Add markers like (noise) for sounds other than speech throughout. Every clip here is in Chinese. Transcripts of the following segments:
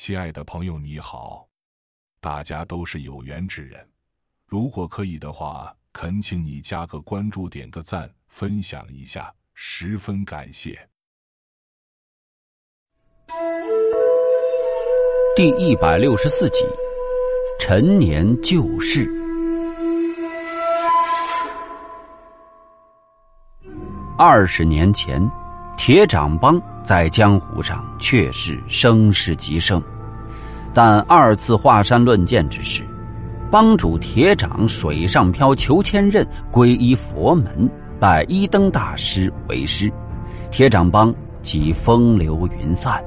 亲爱的朋友，你好，大家都是有缘之人，如果可以的话，恳请你加个关注，点个赞，分享一下，十分感谢。第一百六十四集，陈年旧事。二十年前，铁掌帮在江湖上确是声势极盛，但二次华山论剑之时，帮主铁掌水上漂裘千仞皈依佛门，拜一灯大师为师，铁掌帮即风流云散。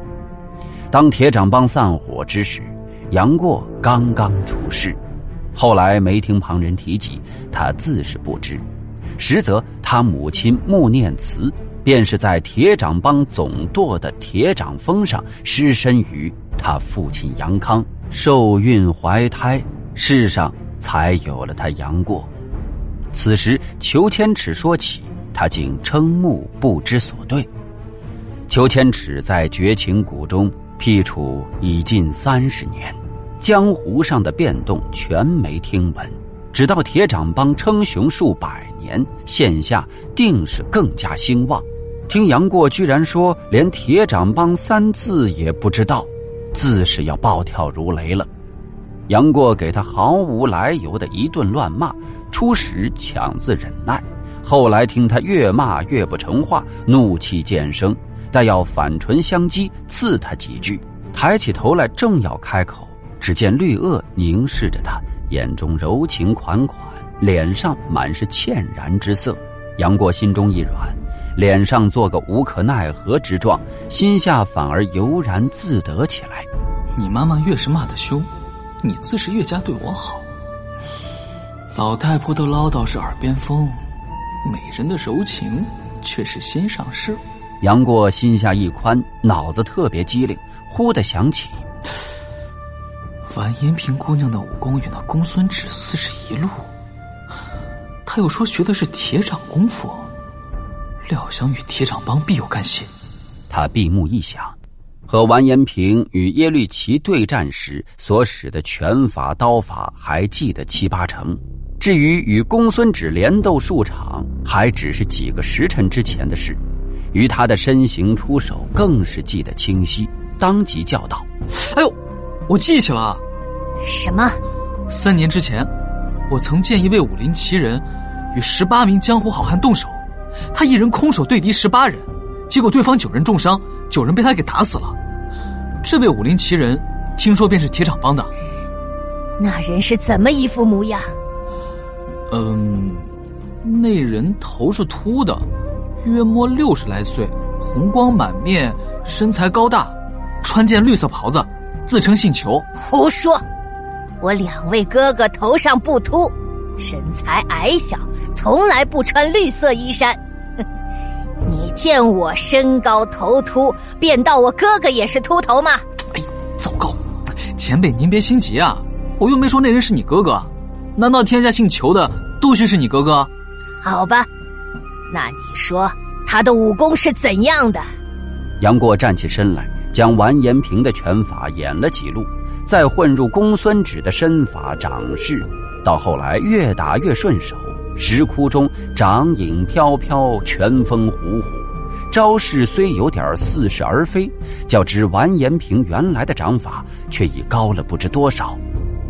当铁掌帮散伙之时，杨过刚刚出世，后来没听旁人提及，他自是不知。实则他母亲穆念慈，便是在铁掌帮总舵的铁掌峰上失身于他父亲杨康，受孕怀胎，世上才有了他杨过。此时裘千尺说起，他竟瞠目不知所对。裘千尺在绝情谷中辟处已近三十年，江湖上的变动全没听闻，直到铁掌帮称雄数百。年现下定是更加兴旺。听杨过居然说连铁掌帮三字也不知道，自是要暴跳如雷了。杨过给他毫无来由的一顿乱骂，初时强自忍耐，后来听他越骂越不成话，怒气渐生，待要反唇相讥，刺他几句，抬起头来正要开口，只见绿萼凝视着他，眼中柔情款款。脸上满是歉然之色，杨过心中一软，脸上做个无可奈何之状，心下反而悠然自得起来。你妈妈越是骂得凶，你自是越加对我好。老太婆的唠叨是耳边风，美人的柔情却是心上事。杨过心下一宽，脑子特别机灵，忽的想起，完颜萍姑娘的武功与那公孙止似是一路。他又说学的是铁掌功夫，料想与铁掌帮必有干系。他闭目一想，和完颜平与耶律齐对战时所使的拳法刀法还记得七八成，至于与公孙止连斗数场，还只是几个时辰之前的事。与他的身形出手，更是记得清晰，当即叫道：“哎呦，我记起了，什么？三年之前，我曾见一位武林奇人。”与十八名江湖好汉动手，他一人空手对敌十八人，结果对方九人重伤，九人被他给打死了。这位武林奇人，听说便是铁掌帮的。那人是怎么一副模样？嗯，那人头是秃的，约摸六十来岁，红光满面，身材高大，穿件绿色袍子，自称姓裘。胡说！我两位哥哥头上不秃。身材矮小，从来不穿绿色衣衫。(laughs) 你见我身高头秃，便当我哥哥也是秃头吗？哎，糟糕！前辈您别心急啊，我又没说那人是你哥哥。难道天下姓裘的都须是你哥哥？好吧，那你说他的武功是怎样的？杨过站起身来，将完颜平的拳法演了几路，再混入公孙止的身法掌势。到后来越打越顺手，石窟中掌影飘飘，拳风虎虎，招式虽有点似是而非，较之完颜平原来的掌法，却已高了不知多少。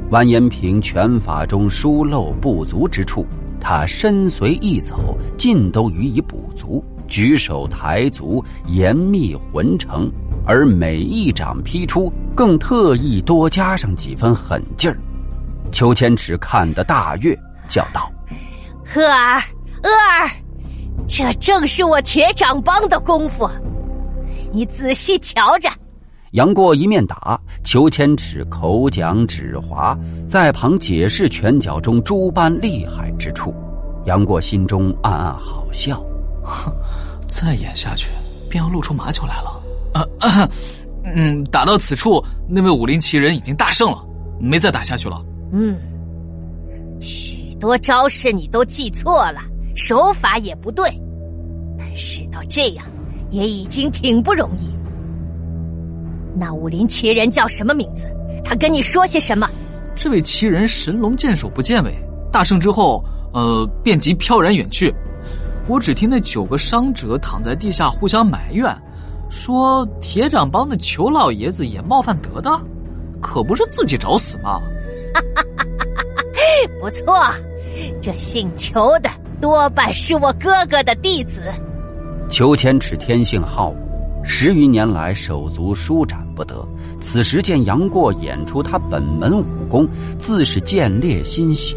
完颜平拳法中疏漏不足之处，他身随意走，尽都予以补足，举手抬足严密浑成，而每一掌劈出，更特意多加上几分狠劲儿。裘千尺看得大悦，叫道：“额儿，额儿，这正是我铁掌帮的功夫，你仔细瞧着。”杨过一面打，裘千尺口讲指滑，在旁解释拳脚中诸般厉害之处。杨过心中暗暗好笑，哼，(laughs) 再演下去便要露出马脚来了。啊，嗯，打到此处，那位武林奇人已经大胜了，没再打下去了。嗯，许多招式你都记错了，手法也不对，但事到这样，也已经挺不容易。那武林奇人叫什么名字？他跟你说些什么？这位奇人神龙见首不见尾，大胜之后，呃，便即飘然远去。我只听那九个伤者躺在地下互相埋怨，说铁掌帮的裘老爷子也冒犯得当，可不是自己找死吗？哈 (laughs) 不错，这姓裘的多半是我哥哥的弟子。裘千尺天性好武，十余年来手足舒展不得。此时见杨过演出他本门武功，自是见烈欣喜。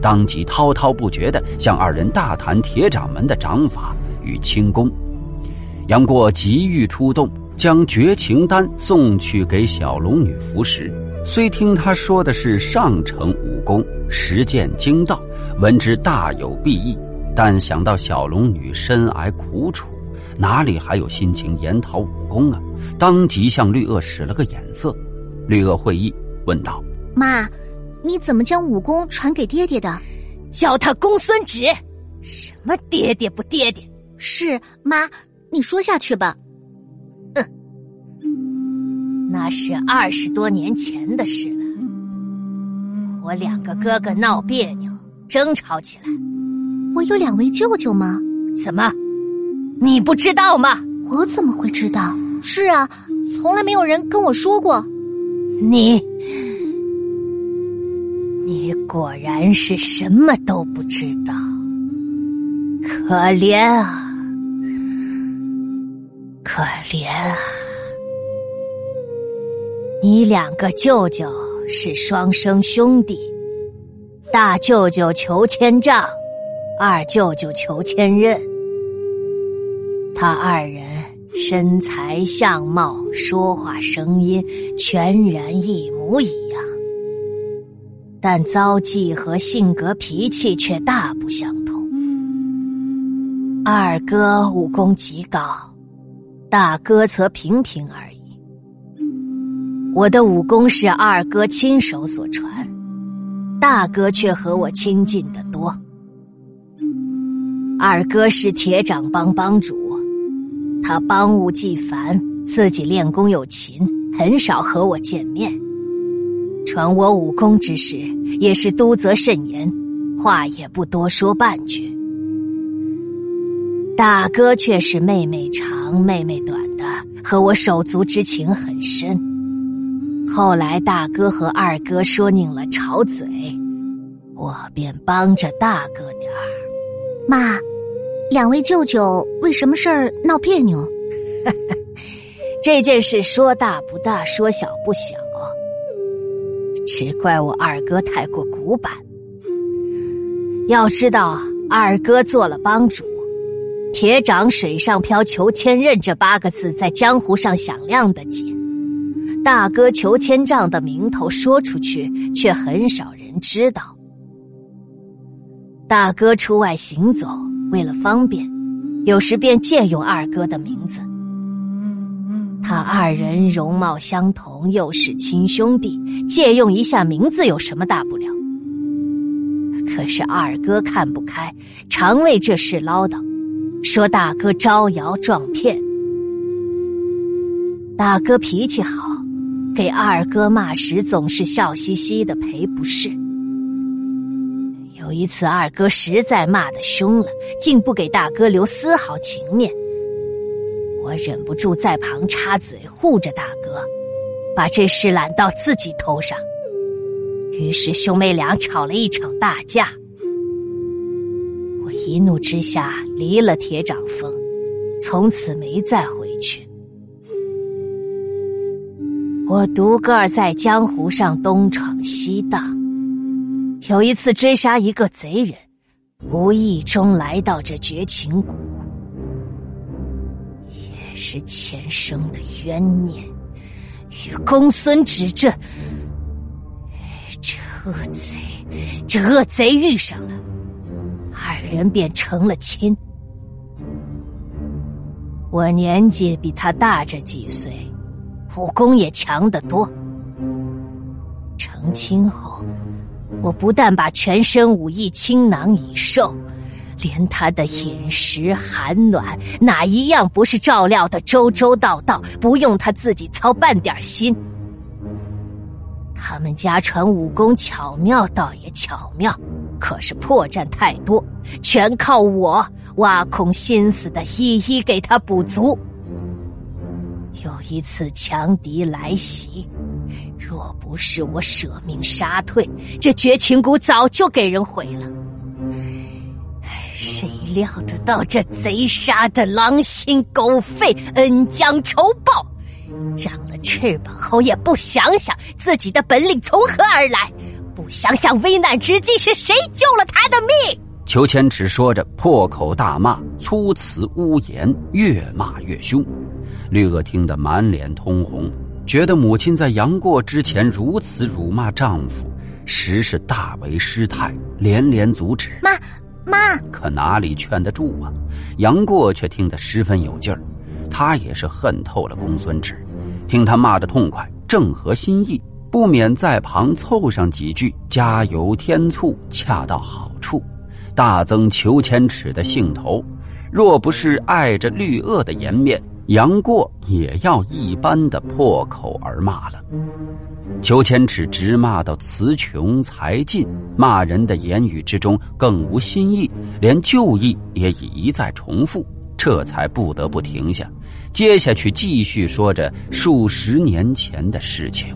当即滔滔不绝地向二人大谈铁掌门的掌法与轻功。杨过急欲出动，将绝情丹送去给小龙女服食。虽听他说的是上乘武功，实践精道，闻之大有裨益，但想到小龙女深挨苦楚，哪里还有心情研讨武功啊？当即向绿萼使了个眼色。绿萼会意，问道：“妈。”你怎么将武功传给爹爹的？叫他公孙止。什么爹爹不爹爹？是妈，你说下去吧。哼，那是二十多年前的事了。我两个哥哥闹别扭，争吵起来。我有两位舅舅吗？怎么，你不知道吗？我怎么会知道？是啊，从来没有人跟我说过。你。你果然是什么都不知道，可怜啊，可怜啊！你两个舅舅是双生兄弟，大舅舅裘千丈，二舅舅裘千仞。他二人身材、相貌、说话声音，全然一模一样。但遭际和性格脾气却大不相同。二哥武功极高，大哥则平平而已。我的武功是二哥亲手所传，大哥却和我亲近的多。二哥是铁掌帮帮主，他帮务既繁，自己练功又勤，很少和我见面。传我武功之时，也是督责甚严，话也不多说半句。大哥却是妹妹长妹妹短的，和我手足之情很深。后来大哥和二哥说拧了吵嘴，我便帮着大哥点儿。妈，两位舅舅为什么事儿闹别扭？(laughs) 这件事说大不大，说小不小。只怪我二哥太过古板。要知道，二哥做了帮主，铁掌水上漂求千仞这八个字在江湖上响亮的紧。大哥裘千丈的名头说出去，却很少人知道。大哥出外行走，为了方便，有时便借用二哥的名字。他二人容貌相同，又是亲兄弟，借用一下名字有什么大不了？可是二哥看不开，常为这事唠叨，说大哥招摇撞骗。大哥脾气好，给二哥骂时总是笑嘻嘻的赔不是。有一次二哥实在骂的凶了，竟不给大哥留丝毫情面。我忍不住在旁插嘴护着大哥，把这事揽到自己头上。于是兄妹俩吵了一场大架。我一怒之下离了铁掌峰，从此没再回我独个儿在江湖上东闯西荡，有一次追杀一个贼人，无意中来到这绝情谷。也是前生的冤孽，与公孙止这这恶贼，这恶贼遇上了，二人便成了亲。我年纪比他大着几岁，武功也强得多。成亲后，我不但把全身武艺倾囊以授，连他的饮食寒暖哪一样不是照料的周周到到，不用他自己操半点心。他们家传武功巧妙，倒也巧妙，可是破绽太多，全靠我挖空心思的一一给他补足。有一次强敌来袭，若不是我舍命杀退，这绝情谷早就给人毁了。谁料得到这贼杀的狼心狗肺，恩将仇报？长了翅膀后也不想想自己的本领从何而来，不想想危难之际是谁救了他的命。裘千尺说着，破口大骂，粗词污言，越骂越凶。绿萼听得满脸通红，觉得母亲在杨过之前如此辱骂丈夫，实是大为失态，连连阻止。妈，妈，可哪里劝得住啊？杨过却听得十分有劲儿，他也是恨透了公孙止。听他骂得痛快，正合心意，不免在旁凑上几句，加油添醋，恰到好处，大增裘千尺的兴头。若不是碍着绿萼的颜面，杨过也要一般的破口而骂了。裘千尺直骂到词穷才尽，骂人的言语之中更无新意，连旧意也已一再重复。这才不得不停下，接下去继续说着数十年前的事情。